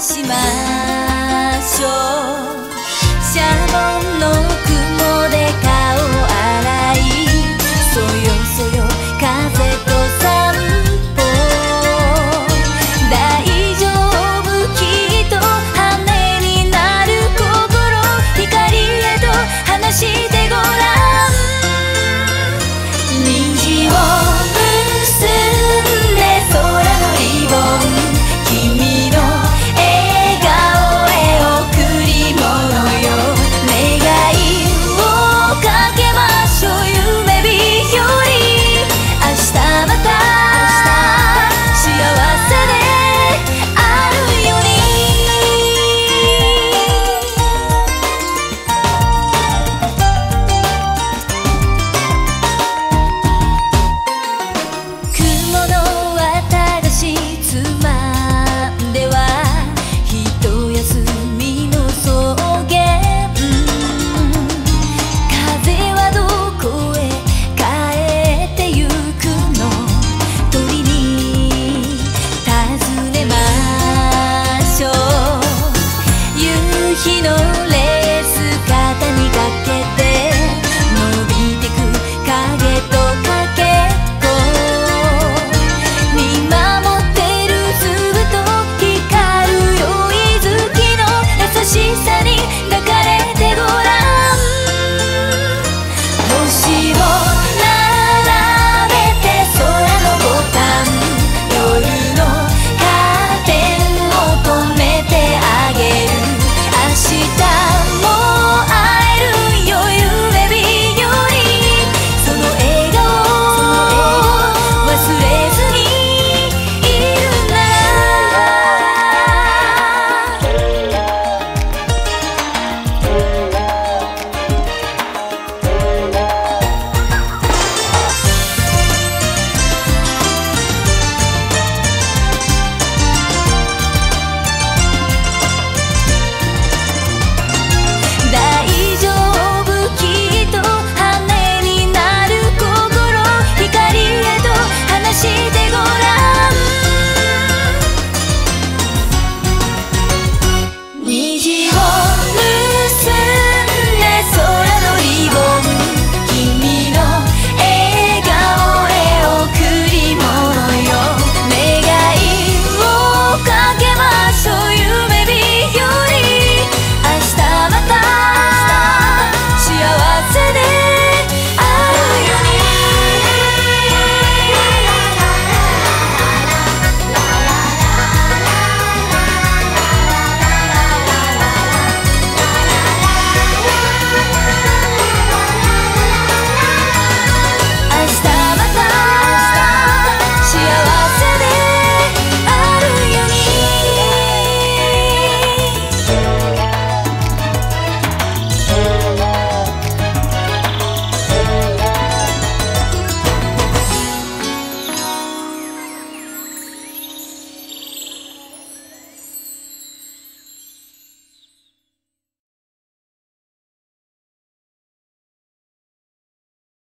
しましょう。シャボンの